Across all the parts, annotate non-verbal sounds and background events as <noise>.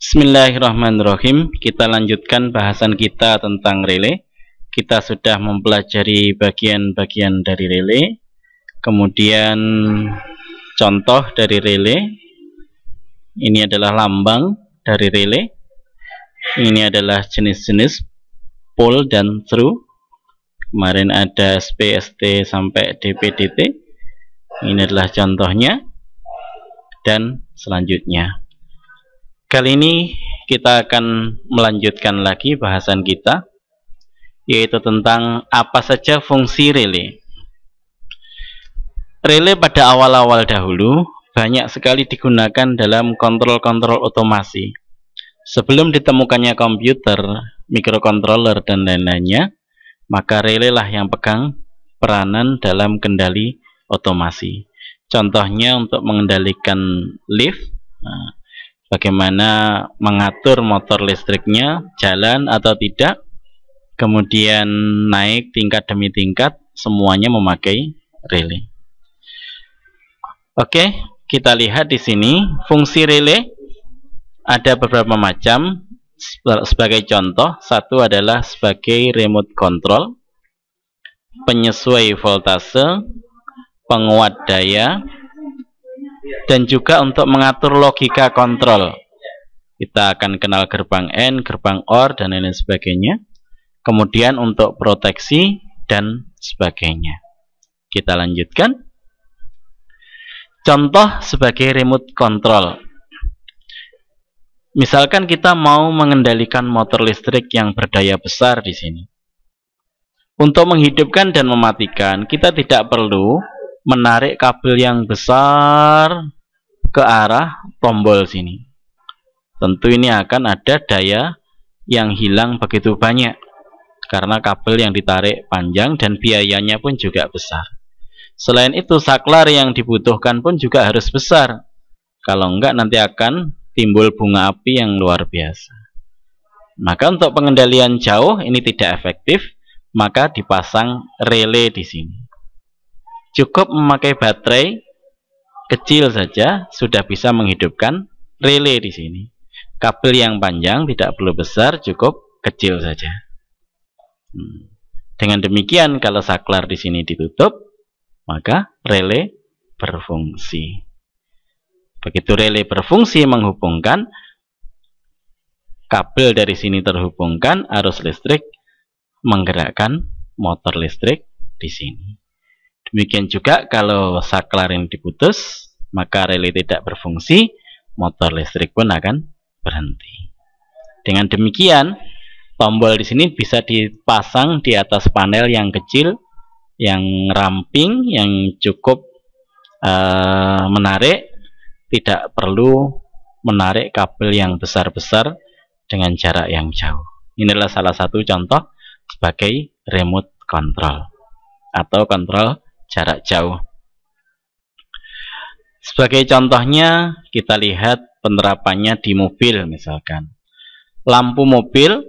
Bismillahirrahmanirrahim. Kita lanjutkan bahasan kita tentang relay. Kita sudah mempelajari bagian-bagian dari relay. Kemudian contoh dari relay. Ini adalah lambang dari relay. Ini adalah jenis-jenis pull dan through. Kemarin ada SPST sampai DPDT. Ini adalah contohnya. Dan selanjutnya. Kali ini kita akan melanjutkan lagi bahasan kita yaitu tentang apa saja fungsi relay. Relay pada awal-awal dahulu banyak sekali digunakan dalam kontrol-kontrol otomasi. Sebelum ditemukannya komputer, mikrokontroler dan lain-lainnya, maka relay lah yang pegang peranan dalam kendali otomasi. Contohnya untuk mengendalikan lift, nah, bagaimana mengatur motor listriknya jalan atau tidak kemudian naik tingkat demi tingkat semuanya memakai relay. Oke kita lihat di sini fungsi relay. Ada beberapa macam. Sebagai contoh satu adalah sebagai remote control penyesuai voltase penguat daya dan juga untuk mengatur logika kontrol. Kita akan kenal gerbang N, gerbang OR, dan lain sebagainya. Kemudian untuk proteksi dan sebagainya. Kita lanjutkan. Contoh sebagai remote control. Misalkan kita mau mengendalikan motor listrik yang berdaya besar di sini. Untuk menghidupkan dan mematikan, kita tidak perlu menarik kabel yang besar ke arah tombol sini. Tentu ini akan ada daya yang hilang begitu banyak karena kabel yang ditarik panjang dan biayanya pun juga besar. Selain itu saklar yang dibutuhkan pun juga harus besar. Kalau enggak nanti akan timbul bunga api yang luar biasa. Maka untuk pengendalian jauh ini tidak efektif, maka dipasang relay di sini. Cukup memakai baterai kecil saja sudah bisa menghidupkan relay di sini. Kabel yang panjang tidak perlu besar, cukup kecil saja. Hmm. Dengan demikian, kalau saklar di sini ditutup, maka relay berfungsi. Begitu relay berfungsi menghubungkan, kabel dari sini terhubungkan, arus listrik menggerakkan motor listrik di sini. Demikian juga kalau saklar yang diputus, maka relay tidak berfungsi, motor listrik pun akan berhenti. Dengan demikian, tombol di sini bisa dipasang di atas panel yang kecil, yang ramping, yang cukup uh, menarik, tidak perlu menarik kabel yang besar-besar dengan jarak yang jauh. Ini adalah salah satu contoh sebagai remote control atau kontrol jarak jauh. Sebagai contohnya, kita lihat penerapannya di mobil misalkan. Lampu mobil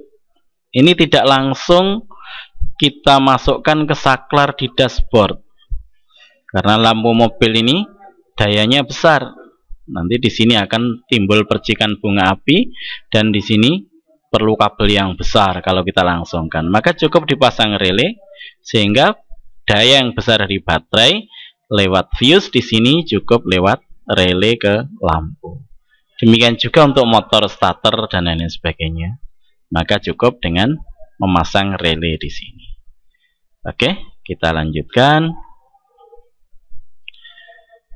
ini tidak langsung kita masukkan ke saklar di dashboard. Karena lampu mobil ini dayanya besar. Nanti di sini akan timbul percikan bunga api dan di sini perlu kabel yang besar kalau kita langsungkan. Maka cukup dipasang relay sehingga daya yang besar dari baterai lewat fuse di sini cukup lewat relay ke lampu. Demikian juga untuk motor starter dan lain sebagainya. Maka cukup dengan memasang relay di sini. Oke, kita lanjutkan.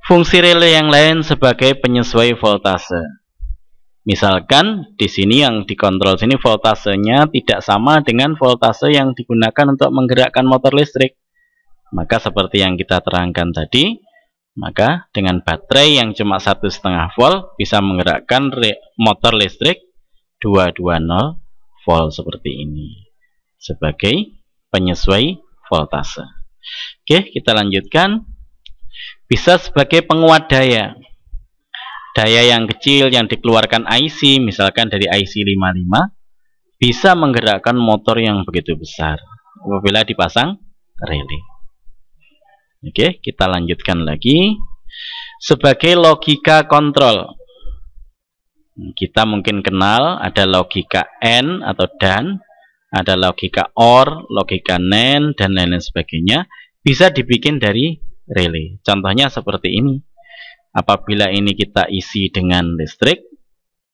Fungsi relay yang lain sebagai penyesuai voltase. Misalkan di sini yang dikontrol sini voltasenya tidak sama dengan voltase yang digunakan untuk menggerakkan motor listrik. Maka seperti yang kita terangkan tadi, maka dengan baterai yang cuma satu setengah volt bisa menggerakkan motor listrik 220 volt seperti ini sebagai penyesuai voltase. Oke, kita lanjutkan. Bisa sebagai penguat daya. Daya yang kecil yang dikeluarkan IC, misalkan dari IC 55, bisa menggerakkan motor yang begitu besar apabila dipasang relay. Oke, kita lanjutkan lagi. Sebagai logika kontrol. Kita mungkin kenal ada logika AND atau DAN, ada logika OR, logika NAND, dan lain-lain sebagainya. Bisa dibikin dari relay. Contohnya seperti ini. Apabila ini kita isi dengan listrik,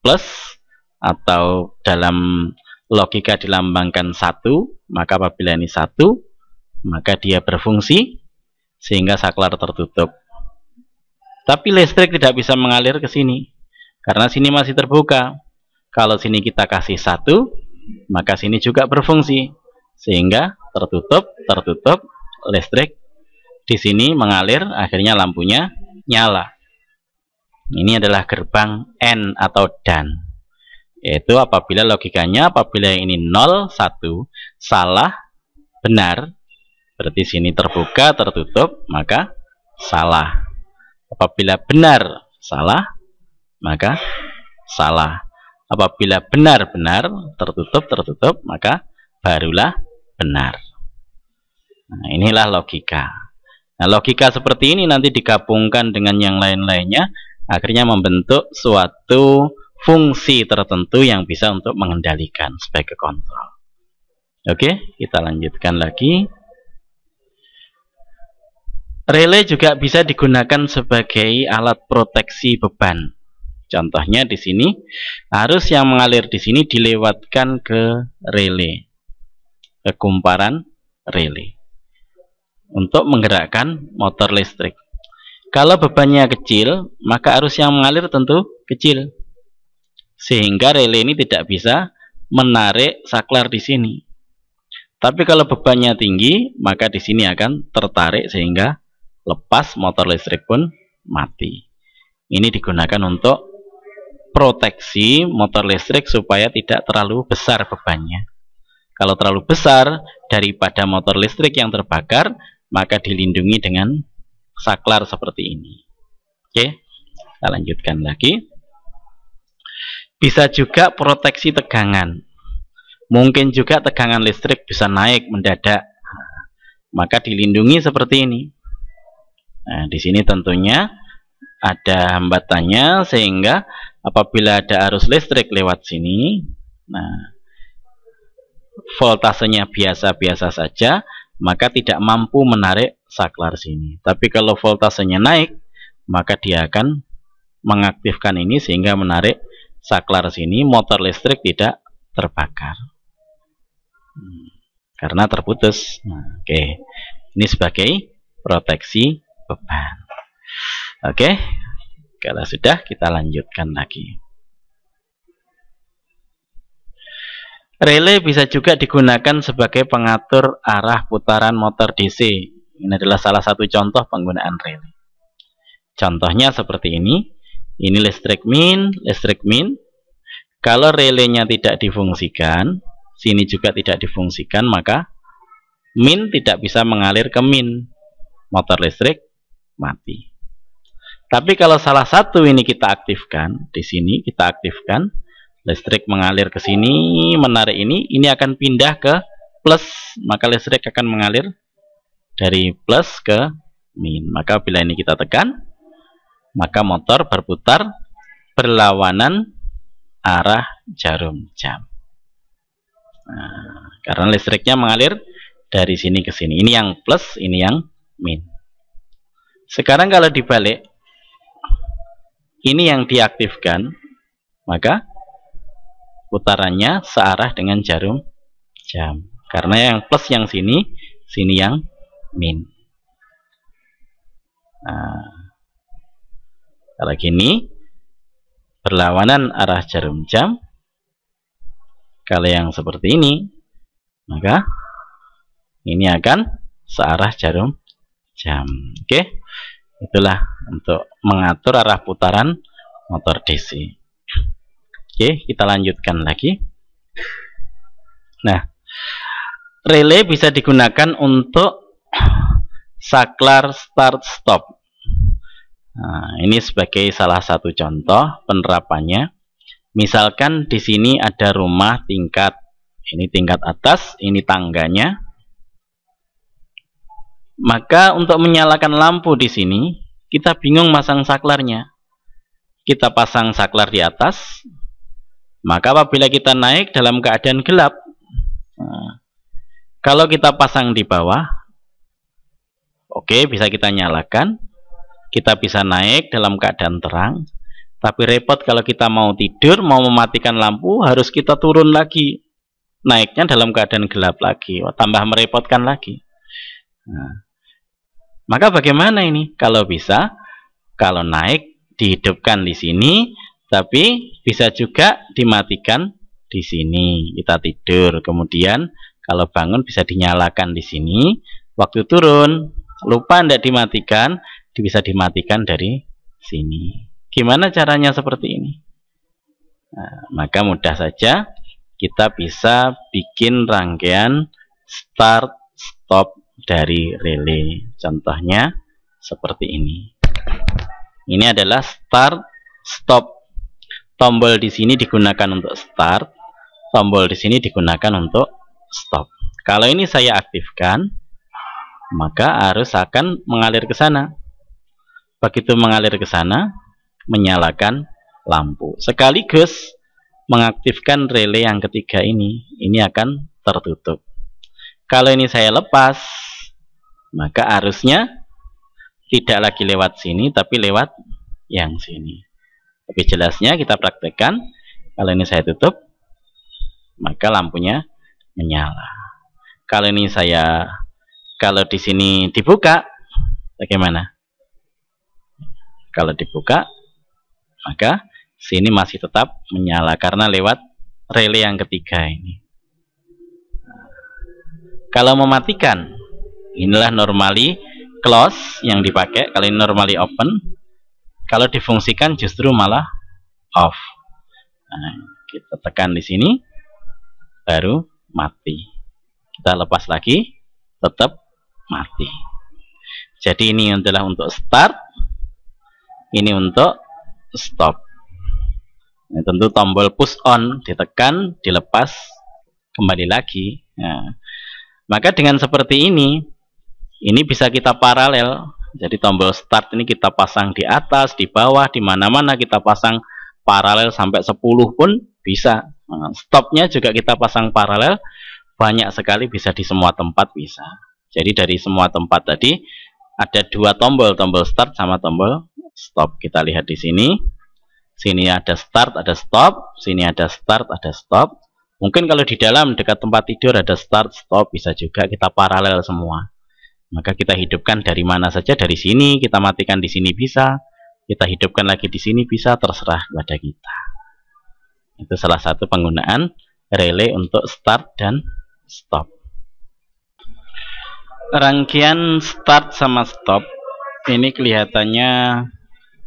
plus, atau dalam logika dilambangkan satu, maka apabila ini satu, maka dia berfungsi, sehingga saklar tertutup. Tapi listrik tidak bisa mengalir ke sini karena sini masih terbuka. Kalau sini kita kasih satu, maka sini juga berfungsi. Sehingga tertutup, tertutup, listrik di sini mengalir, akhirnya lampunya nyala. Ini adalah gerbang N atau DAN. Yaitu apabila logikanya, apabila yang ini 0, 1, salah, benar, berarti sini terbuka, tertutup, maka salah. Apabila benar, salah, maka salah. Apabila benar-benar tertutup, tertutup, maka barulah benar. Nah, inilah logika. Nah, logika seperti ini nanti digabungkan dengan yang lain-lainnya, akhirnya membentuk suatu fungsi tertentu yang bisa untuk mengendalikan sebagai kontrol. Oke, kita lanjutkan lagi. Relay juga bisa digunakan sebagai alat proteksi beban. Contohnya di sini arus yang mengalir di sini dilewatkan ke relay, ke kumparan relay untuk menggerakkan motor listrik. Kalau bebannya kecil, maka arus yang mengalir tentu kecil. Sehingga relay ini tidak bisa menarik saklar di sini. Tapi kalau bebannya tinggi, maka di sini akan tertarik sehingga lepas motor listrik pun mati. Ini digunakan untuk proteksi motor listrik supaya tidak terlalu besar bebannya. Kalau terlalu besar daripada motor listrik yang terbakar, maka dilindungi dengan saklar seperti ini. Oke, kita lanjutkan lagi. Bisa juga proteksi tegangan. Mungkin juga tegangan listrik bisa naik mendadak. Maka dilindungi seperti ini. Nah, di sini tentunya ada hambatannya sehingga apabila ada arus listrik lewat sini nah voltasenya biasa-biasa saja maka tidak mampu menarik saklar sini. Tapi kalau voltasenya naik maka dia akan mengaktifkan ini sehingga menarik saklar sini motor listrik tidak terbakar. Hmm, karena terputus. Nah, oke. Okay. ini sebagai proteksi beban oke okay. Kalau sudah, kita lanjutkan lagi. Relay bisa juga digunakan sebagai pengatur arah putaran motor DC. Ini adalah salah satu contoh penggunaan relay. Contohnya seperti ini. Ini listrik min, listrik min. Kalau relaynya tidak difungsikan, sini juga tidak difungsikan, maka min tidak bisa mengalir ke min. Motor listrik mati. Tapi kalau salah satu ini kita aktifkan, di sini kita aktifkan, listrik mengalir ke sini, menarik ini, ini akan pindah ke plus, maka listrik akan mengalir dari plus ke min. Maka bila ini kita tekan, maka motor berputar berlawanan arah jarum jam. Nah, karena listriknya mengalir dari sini ke sini. Ini yang plus, ini yang min. Sekarang kalau dibalik, ini yang diaktifkan, maka putarannya searah dengan jarum jam. Karena yang plus yang sini, sini yang min. Nah, kalau gini, berlawanan arah jarum jam. Kalau yang seperti ini, maka ini akan searah jarum jam. Oke. Okay? Itulah untuk mengatur arah putaran motor DC oke kita lanjutkan lagi. Nah relay bisa digunakan untuk saklar start stop. Nah, ini sebagai salah satu contoh penerapannya. Misalkan di sini ada rumah tingkat. Ini tingkat atas ini tangganya maka untuk menyalakan lampu di sini, kita bingung masang saklarnya. Kita pasang saklar di atas, Maka apabila kita naik dalam keadaan gelap, nah, kalau kita pasang di bawah, oke okay, bisa kita nyalakan, kita bisa naik dalam keadaan terang, tapi repot kalau kita mau tidur, mau mematikan lampu, harus kita turun lagi. Naiknya dalam keadaan gelap lagi, tambah merepotkan lagi. Nah, maka bagaimana ini? Kalau bisa, kalau naik dihidupkan di sini, tapi bisa juga dimatikan di sini. Kita tidur, kemudian kalau bangun bisa dinyalakan di sini. Waktu turun, lupa tidak dimatikan, bisa dimatikan dari sini. Gimana caranya seperti ini? Nah, maka mudah saja kita bisa bikin rangkaian start stop dari relay. Contohnya seperti ini. Ini adalah start stop tombol di sini digunakan untuk start, tombol di sini digunakan untuk stop. Kalau ini saya aktifkan, maka arus akan mengalir ke sana. Begitu mengalir ke sana, menyalakan lampu. Sekaligus mengaktifkan relay yang ketiga ini, ini akan tertutup. Kalau ini saya lepas, maka arusnya tidak lagi lewat sini, tapi lewat yang sini. Lebih jelasnya kita praktekkan. Kalau ini saya tutup, maka lampunya menyala. Kalau ini saya, kalau di sini dibuka, bagaimana? Kalau dibuka, maka sini masih tetap menyala karena lewat relay yang ketiga ini. Kalau mematikan, inilah normally close yang dipakai. Kalau ini normally open, kalau difungsikan justru malah off. Nah, kita tekan di sini, baru mati. Kita lepas lagi, tetap mati. Jadi ini adalah untuk start, ini untuk stop. Ini tentu tombol push on ditekan, dilepas, kembali lagi. Nah, maka dengan seperti ini, ini bisa kita paralel jadi tombol start ini kita pasang di atas, di bawah, di mana-mana kita pasang paralel sampai 10 pun bisa. Nah, stopnya juga kita pasang paralel, banyak sekali bisa di semua tempat bisa. Jadi dari semua tempat tadi ada dua tombol, tombol start sama tombol stop. Kita lihat di sini. Sini ada start, ada stop. Sini ada start, ada stop. Mungkin kalau di dalam dekat tempat tidur ada start, stop, bisa juga kita paralel semua maka kita hidupkan dari mana saja dari sini kita matikan di sini bisa. Kita hidupkan lagi di sini bisa terserah pada kita. Itu salah satu penggunaan relay untuk start dan stop. Rangkaian start sama stop ini kelihatannya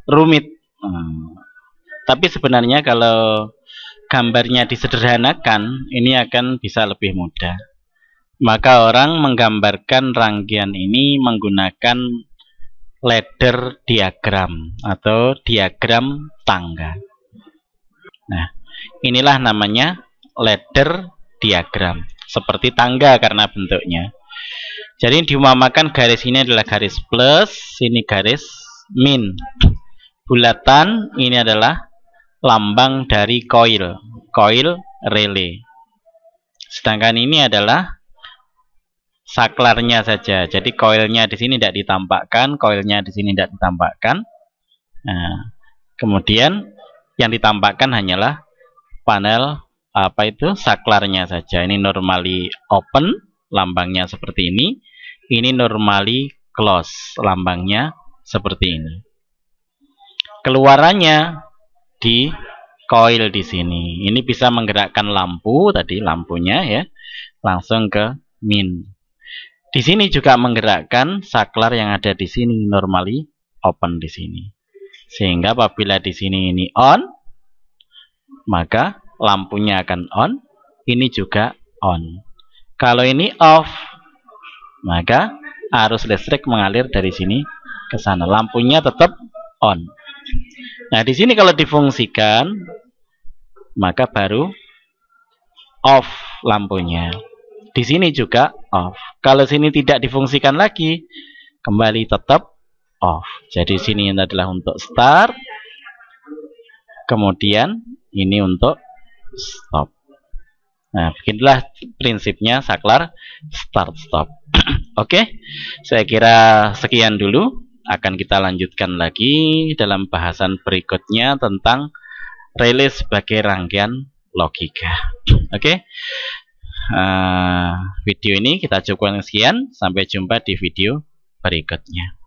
rumit. Hmm. tapi sebenarnya kalau gambarnya disederhanakan ini akan bisa lebih mudah maka orang menggambarkan rangkaian ini menggunakan ladder diagram atau diagram tangga. Nah, inilah namanya ladder diagram. Seperti tangga karena bentuknya. Jadi diumamakan garis ini adalah garis plus, ini garis min. Bulatan ini adalah lambang dari coil, coil relay. Sedangkan ini adalah saklarnya saja. Jadi koilnya di sini tidak ditampakkan, koilnya di sini tidak ditampakkan. Nah, kemudian yang ditampakkan hanyalah panel apa itu saklarnya saja. Ini normally open, lambangnya seperti ini. Ini normally close, lambangnya seperti ini. Keluarannya di coil di sini. Ini bisa menggerakkan lampu tadi lampunya ya, langsung ke min. Di sini juga menggerakkan saklar yang ada di sini normally open di sini. Sehingga apabila di sini ini on, maka lampunya akan on, ini juga on. Kalau ini off, maka arus listrik mengalir dari sini ke sana. Lampunya tetap on. Nah, di sini kalau difungsikan, maka baru off lampunya. Di sini juga off. Kalau sini tidak difungsikan lagi, kembali tetap off. Jadi sini adalah untuk start. Kemudian ini untuk stop. Nah, beginilah prinsipnya saklar start stop. <clears throat> Oke, saya kira sekian dulu. Akan kita lanjutkan lagi dalam bahasan berikutnya tentang relay sebagai rangkaian logika. <clears throat> Oke, uh, video ini kita cukupkan sekian. Sampai jumpa di video berikutnya.